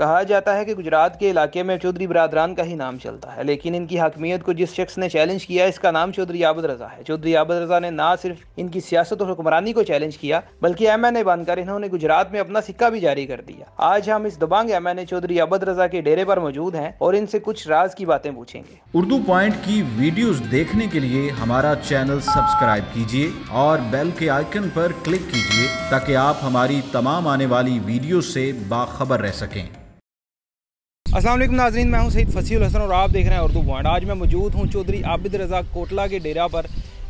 कहा जाता है कि गुजरात के इलाके में चौधरी बरदरान का ही नाम चलता है, लेकिन इनकी हकमियत को जिस शख्स ने चैलेंज किया, इसका नाम चौधरी आबद रजा है। चौधरी आबद रजा ने ना सिर्फ़ इनकी सियासत और हुक्मरानी को चैलेंज किया, बल्कि एम एन ए बनकर इन्होंने गुजरात में अपना सिक्का भी जारी कर दिया। आज हम इस Dabangg M N A Chaudhry Abid Raza के डेरे पर मौजूद हैं और इनसे कुछ राज की बातें पूछेंगे। उर्दू पॉइंट की वीडियोस देखने के लिए हमारा चैनल सब्सक्राइब कीजिए और बेल के आइकन पर क्लिक कीजिए, ताकि आप हमारी तमाम आने वाली वीडियो से बाखबर रह सकें। असलम नाजरीन, मैं हूँ सईद फसील हसन और आप देख रहे हैं उर्दू पॉइंट आज मैं मौजूद हूँ चौधरी आबिद रज़ा कोटला के डेरा पर।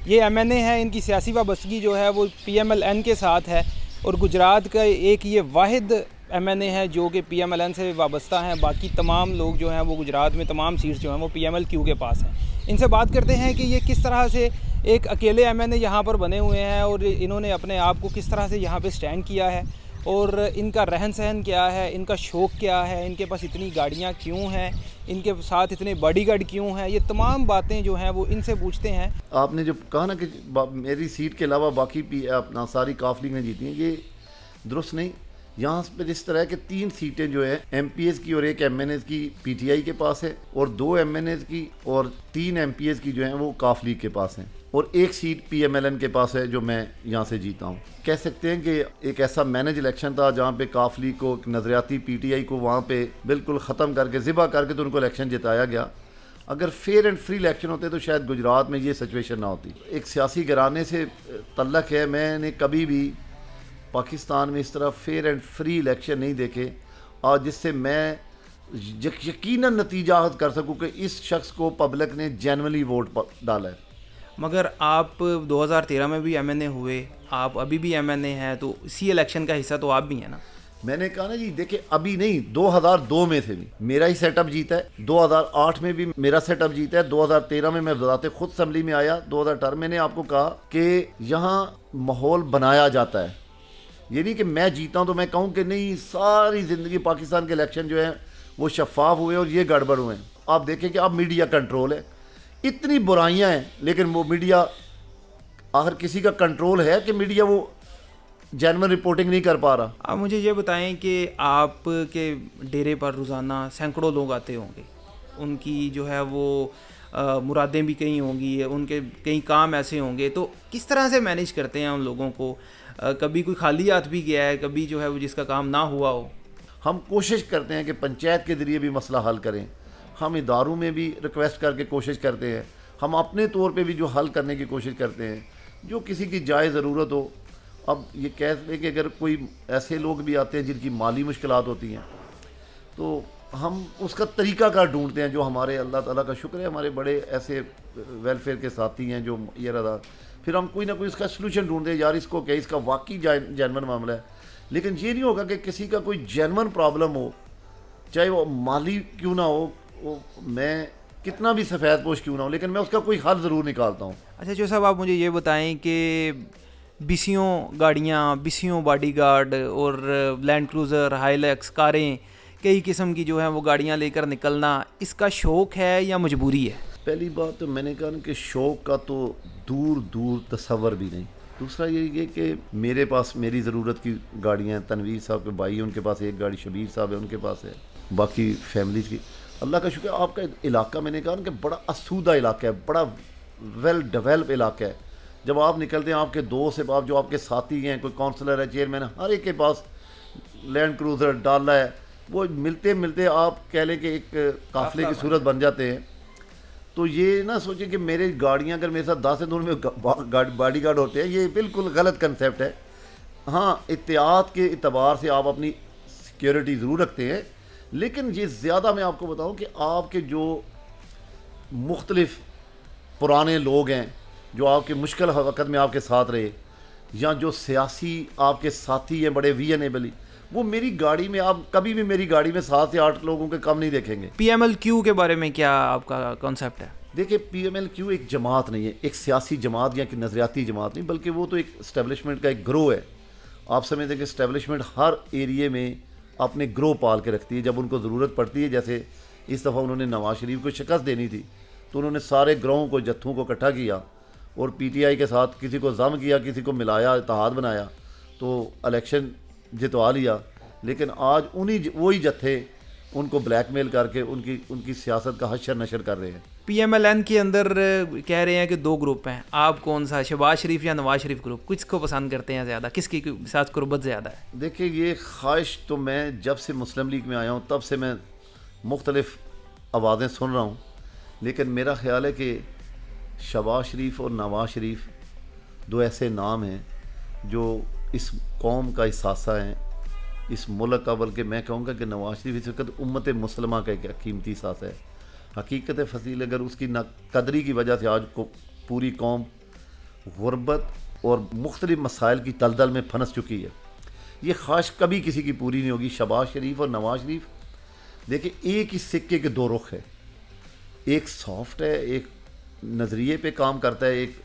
ये एम एन ए है, इनकी सियासी वाबस्तगी जो है वो पी एम एल एन के साथ है और गुजरात का एक ये वाहिद एम एन ए है जो कि पी एम एल एन से वाबस्ता हैं। बाकी तमाम लोग जो हैं वो गुजरात में, तमाम सीट्स जो हैं वो पी एम एल क्यू के पास हैं। इनसे बात करते हैं कि ये किस तरह से एक अकेले एम एन ए यहाँ पर बने हुए हैं और इन्होंने अपने आप को किस तरह से यहाँ पर स्टैंड किया है। और इनका रहन सहन क्या है? इनका शौक़ क्या है? इनके पास इतनी गाड़ियाँ क्यों हैं? इनके साथ इतने बॉडीगार्ड क्यों हैं? ये तमाम बातें जो हैं वो इनसे पूछते हैं। आपने जो कहा ना कि मेरी सीट के अलावा बाकी भी अपना सारी काफली में जीती हैं, ये दुरुस्त नहीं। यहाँ पर इस तरह के तीन सीटें जो है एमपीएस की और एक एम की पीटीआई के पास है और दो एम की और तीन एमपीएस की जो है, वो काफ लीग के पास हैं। और एक सीट पीएमएलएन के पास है जो मैं यहाँ से जीता हूँ। कह सकते हैं कि एक ऐसा मैनेज इलेक्शन था जहाँ पे काफली को, एक नजरियाती पीटीआई को वहाँ पे बिल्कुल ख़त्म करके, ज़िबा करके तो उनको इलेक्शन जिताया गया। अगर फेयर एंड फ्री इलेक्शन होते तो शायद गुजरात में ये सिचुएशन ना होती। एक सियासी घराने से तल्लक है, मैंने कभी भी पाकिस्तान में इस तरह फेयर एंड फ्री इलेक्शन नहीं देखे। और जिससे मैं यकीन नतीजा कर सकूँ कि इस शख्स को पब्लिक ने जेनवली वोट डाला है। मगर आप 2013 में भी एमएनए हुए, आप अभी भी एमएनए हैं तो इसी इलेक्शन का हिस्सा तो आप भी हैं ना। मैंने कहा ना जी, देखिए, अभी नहीं 2002 में से भी। मेरा ही सेटअप जीता है। 2008 में भी मेरा सेटअप जीता है। 2013 में मैं बताते खुद असम्बली में आया 2018 मैंने आपको कहा कि यहाँ माहौल बनाया जाता है। ये नहीं कि मैं जीता हूँ तो मैं कहूँ कि नहीं, सारी ज़िंदगी पाकिस्तान के इलेक्शन जो है, वो शफाफ हुए और ये गड़बड़ हुए हैं। आप देखें कि अब मीडिया कंट्रोल है। इतनी बुराइयाँ हैं लेकिन वो मीडिया आखिर किसी का कंट्रोल है कि मीडिया वो जैनवन रिपोर्टिंग नहीं कर पा रहा? आप मुझे ये बताएँ कि आप के डेरे पर रोज़ाना सैकड़ों लोग आते होंगे। उनकी जो है वो आ, मुरादें भी कहीं होंगी उनके कई काम ऐसे होंगे। तो किस तरह से मैनेज करते हैं उन लोगों को? आ, कभी कोई खाली हाथ भी गया है कभी जो है वो जिसका काम ना हुआ हो? हम कोशिश करते हैं कि पंचायत के ज़रिए भी मसला हल करें। हम इदारों में भी रिक्वेस्ट करके कोशिश करते हैं। हम अपने तौर पे भी जो हल करने की कोशिश करते हैं, जो किसी की जाए ज़रूरत हो। अब ये कह लें कि अगर कोई ऐसे लोग भी आते हैं जिनकी माली मुश्किल होती हैं तो हम उसका तरीका कार ढूंढते हैं जो हमारे अल्लाह ताला का शुक्र है, हमारे बड़े ऐसे वेलफेयर के साथी हैं जो ये रहा। फिर हम कोई ना कोई इसका सलूशन ढूंढते हैं, यार इसको क्या, इसका वाकई जैनवन मामला है। लेकिन ये नहीं होगा कि किसी का कोई जैनवन प्रॉब्लम हो, चाहे वो माली क्यों ना हो वो मैं कितना भी सफ़ेद पोश क्यों ना हो लेकिन मैं उसका कोई हल ज़रूर निकालता हूँ। अच्छा जो साहब आप मुझे ये बताएँ कि बीसियों गाड़ियाँ बीसियों बॉडी गार्ड और लैंड क्रूज़र हाईलैक्स कारें कई किस्म की जो है वो गाड़ियाँ लेकर निकलना इसका शौक़ है या मजबूरी है? पहली बात तो मैंने कहा कि शौक़ का तो दूर दूर तस्वर भी नहीं। दूसरा ये ये कि मेरे पास मेरी ज़रूरत की गाड़ियाँ तनवीर साहब के भाई उनके पास एक गाड़ी शबीर साहब है उनके पास है। बाकी फैमिली की अल्लाह का शुक्र आपका इलाका मैंने कहा कि बड़ा असूदा इलाका है बड़ा वेल डेवलप इलाका है। जब आप निकलते हैं आपके दोस्त से आप जो आपके साथी हैं कोई काउंसलर है चेयरमैन हर एक के पास लैंड क्रूज़र डाला है वो मिलते मिलते आप कह लें कि एक काफिले की सूरत बन जाते हैं। तो ये ना सोचिए कि मेरे गाड़ियाँ अगर मेरे साथ दस दूर में बॉडी गार्ड होते हैं ये बिल्कुल गलत कंसेप्ट है। हाँ एहतियात के अतबार से आप अपनी सिक्योरिटी ज़रूर रखते हैं लेकिन ये ज़्यादा मैं आपको बताऊँ कि आपके जो मुख्तलिफ़ पुराने लोग हैं जो आपके मुश्किल वक़्त में आपके साथ रहे या जो सियासी आपके साथी हैं बड़े वी एनेबली वो मेरी गाड़ी में आप कभी भी मेरी गाड़ी में सात या आठ लोगों के कम नहीं देखेंगे। पी एम एल क्यू के बारे में क्या आपका कॉन्सेप्ट है? देखिए पी एम एल क्यू एक जमात नहीं है एक सियासी जमात या कि नज़रियाती जमात नहीं बल्कि वो तो एक इस्टेबलिशमेंट का एक ग्रो है। आप समझते हैं कि इस्टेबलिशमेंट हर एरिए में अपने ग्रो पाल के रखती है, जब उनको ज़रूरत पड़ती है, जैसे इस दफ़ा उन्होंने नवाज़ शरीफ को शिकस्त देनी थी तो उन्होंने सारे ग्रोहों को, जत्थों को इकट्ठा किया और पीटीआई के साथ किसी को जम किया, किसी को मिलाया इतिहाद बनाया तो इलेक्शन जितवा लिया। लेकिन आज उन्हीं वही जत्थे उनको ब्लैकमेल करके उनकी उनकी सियासत का हशर नशर कर रहे हैं। पीएमएलएन के अंदर कह रहे हैं कि दो ग्रुप हैं। आप कौन सा शहबाज शरीफ या नवाज़ शरीफ ग्रुप? किसको पसंद करते हैं ज़्यादा? किसकी साथ कुर्बत ज़्यादा है? देखिए, ये ख्वाहिश तो मैं जब से मुस्लिम लीग में आया हूँ, तब से मैं मुख्तलिफ़ आवाज़ें सुन रहा हूँ। लेकिन मेरा ख्याल है कि शबाज शरीफ और नवाज़ शरीफ दो ऐसे नाम हैं, जो इस कौम का हिस्सा हैं। इस मुल्क का, बल्कि मैं कहूँगा कि नवाज़ शरीफ इस वक्त उम्मत मुसलमा का एक कीमती साथ है। हकीकत फसील, अगर उसकी ना कदरी की वजह से आज को पूरी कौम गुरबत और मुख्तलिफ़ मसाइल की तलदल में फंस चुकी है। ये ख्वाहिश कभी किसी की पूरी नहीं होगी। शबाज शरीफ और नवाज़ शरीफ, देखिए, एक ही सिक्के के दो रुख है। एक सॉफ्ट है, एक नज़रिए पे काम करता है, एक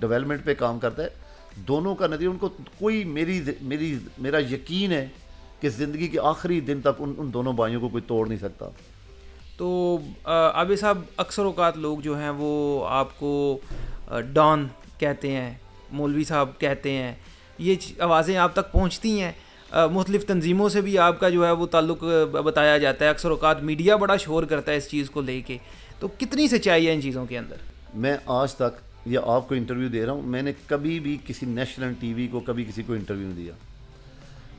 डेवलपमेंट पे काम करता है। दोनों का नज़रिया, उनको कोई मेरी मेरी, मेरा यकीन है कि ज़िंदगी के आखिरी दिन तक उन उन दोनों भाइयों को कोई तोड़ नहीं सकता। तो आबिद साहब, अक्सर अवकात लोग जो हैं, वो आपको डॉन कहते हैं, मौलवी साहब कहते हैं। ये आवाज़ें आप तक पहुँचती हैं। मुख्तलिफ़ तंजीमों से भी आपका जो है, वो ताल्लुक़ बताया जाता है। अक्सर अवकात मीडिया बड़ा शोर करता है इस चीज़ को लेके। तो कितनी सच्चाई है इन चीज़ों के अंदर? मैं आज तक, या आपको इंटरव्यू दे रहा हूँ, मैंने कभी भी किसी नेशनल टीवी को कभी किसी को इंटरव्यू दिया।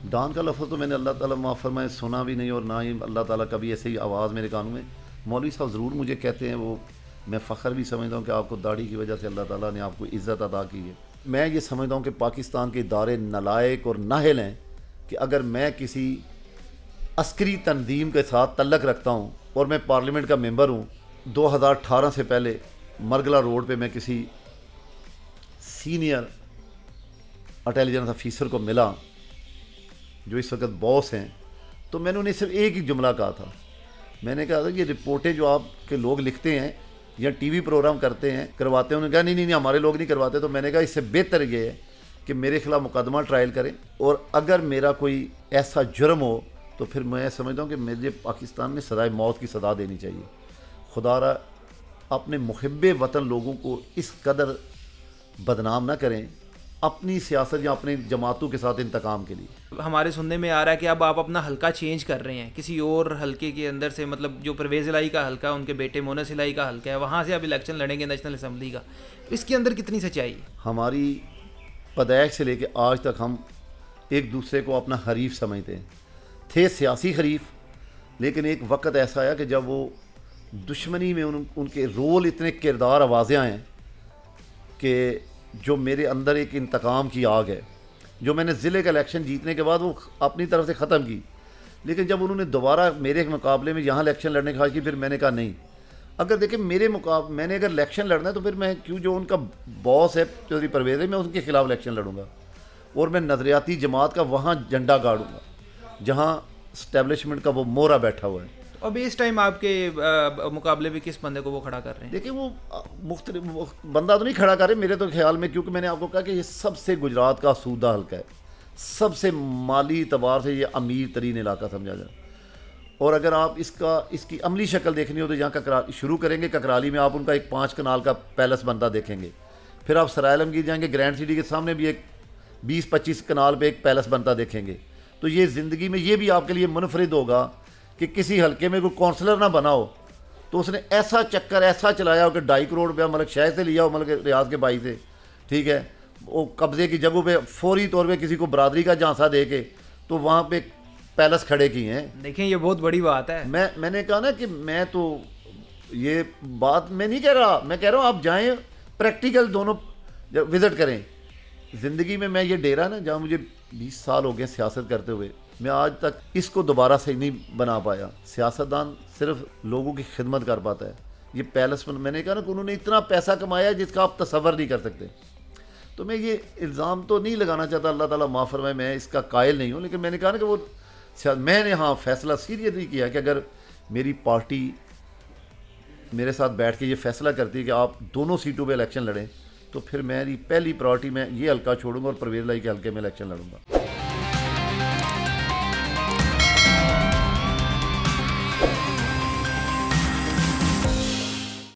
डान का लफ्ज़ तो मैंने अल्लाह ताला माफ़ फरमाए, सुना भी नहीं और ना ही अल्लाह ताला कभी ऐसे ही आवाज़ मेरे कानों में। मौलवी साहब ज़रूर मुझे कहते हैं वो, मैं फ़ख्र भी समझता हूँ कि आपको दाढ़ी की वजह से अल्लाह ताला ने आपको इज़्ज़त अदा की है। मैं ये समझता हूँ कि पाकिस्तान के इदारे नलायक और नाहल हैं कि अगर मैं किसी अस्करी तंजीम के साथ तल्लक रखता हूँ और मैं पार्लियामेंट का मेंबर हूँ 2018 से पहले मरगला रोड पे मैं किसी सीनियर इंटेलिजेंस ऑफिसर को मिला जो इस वक्त बॉस हैं तो मैंने उन्हें सिर्फ़ एक ही जुमला कहा था। मैंने कहा था कि रिपोर्टें जो आपके लोग लिखते हैं या टीवी प्रोग्राम करते हैं, करवाते हैं, उन्होंने कहा, नहीं नहीं नहीं, हमारे लोग नहीं करवाते। तो मैंने कहा, इससे बेहतर ये है कि मेरे खिलाफ मुकदमा ट्रायल करें और अगर मेरा कोई ऐसा जुर्म हो तो फिर मैं समझता हूँ कि मुझे पाकिस्तान में सदाए मौत की सदा देनी चाहिए। खुदारा, अपने मुहब वतन लोगों को इस कदर बदनाम ना करें अपनी सियासत या अपने जमातों के साथ इंतकाम के लिए? हमारे सुनने में आ रहा है कि अब आप अपना हल्का चेंज कर रहे हैं। किसी और हल्के के अंदर से मतलब जो परवेज इलाई का हल्का उनके बेटे मोनस इलाई का हल्का है वहाँ से आप इलेक्शन लड़ेंगे नेशनल असम्बली का। इसके अंदर कितनी सच्चाई? हमारी पैदाइश से लेकर आज तक हम एक दूसरे को अपना हरीफ समझते हैं। थे सियासी हरीफ लेकिन एक वक्त ऐसा आया कि जब वो दुश्मनी में उन उनके रोल इतने किरदार आवाज़ें आए कि जो मेरे अंदर एक इंतकाम की आग है, जो मैंने ज़िले का इलेक्शन जीतने के बाद वो अपनी तरफ़ से ख़त्म की। लेकिन जब उन्होंने दोबारा मेरे मुकाबले में यहाँ इलेक्शन लड़ने की की, फिर मैंने कहा नहीं। अगर देखिए मेरे मुकाब, मैंने अगर इलेक्शन लड़ना है तो फिर मैं क्यों जो उनका बॉस है चौधरी परवेज है, मैं उनके खिलाफ इलेक्शन लड़ूँगा। और मैं नजरियाती जमात का वहाँ झंडा गाड़ूँगा, जहाँ स्टैब्लिशमेंट का वो मोरा बैठा हुआ है। तो अब इस टाइम आपके मुकाबले में किस बंदे को वो खड़ा कर रहे हैं? देखिए, वो मुख्त बंदा तो नहीं खड़ा कर रहे मेरे तो ख्याल में, क्योंकि मैंने आपको कहा कि ये सबसे गुजरात का सूदा हल्का है। सबसे माली तबार से ये अमीर तरीन इलाका समझा जाए। और अगर आप इसका, इसकी अमली शक्ल देखनी हो तो यहाँ ककरा, शुरू करेंगे ककराली में, आप उनका एक पाँच कनाल का पैलेस बनता देखेंगे। फिर आप सराय आलमगीर जाएँगे, ग्रैंड सिटी के सामने भी एक बीस पच्चीस कनाल पे एक पैलेस बनता देखेंगे। तो ये ज़िंदगी में ये भी आपके लिए मुनफरद होगा कि किसी हल्के में कोई काउंसलर ना बना हो तो उसने ऐसा चक्कर ऐसा चलाया हो कि ढाई करोड़ रुपया मतलब शहर से लिया हो मतलब रियाज के भाई से ठीक है? वो कब्ज़े की जगहों पे फौरी तौर पे किसी को बरादरी का झांसा दे के तो वहाँ पे पैलेस खड़े किए हैं। देखें ये बहुत बड़ी बात है। मैं मैंने कहा ना कि मैं तो ये बात मैं नहीं कह रहा मैं कह रहा हूँ आप जाएँ प्रैक्टिकल दोनों विज़िट करें। ज़िंदगी में मैं ये डेरा ना जहाँ मुझे बीस साल हो गए सियासत करते हुए मैं आज तक इसको दोबारा से नहीं बना पाया। सियासतदान सिर्फ़ लोगों की खिदमत कर पाता है। ये पैलेस में मैंने कहा ना कि उन्होंने इतना पैसा कमाया जिसका आप तस्वर नहीं कर सकते। तो मैं ये इल्ज़ाम तो नहीं लगाना चाहता, अल्लाह ताला माफ़ फरमाए, मैं इसका कायल नहीं हूँ, लेकिन मैंने कहा ना कि वो मैंने हाँ फैसला सीरियसली किया कि अगर मेरी पार्टी मेरे साथ बैठ के ये फैसला करती है कि आप दोनों सीटों पर इलेक्शन लड़ें तो फिर मेरी पहली प्रायोरिटी मैं ये हल्का छोड़ूँगा और परवेज लाई के हल्के में इलेक्शन लड़ूँगा।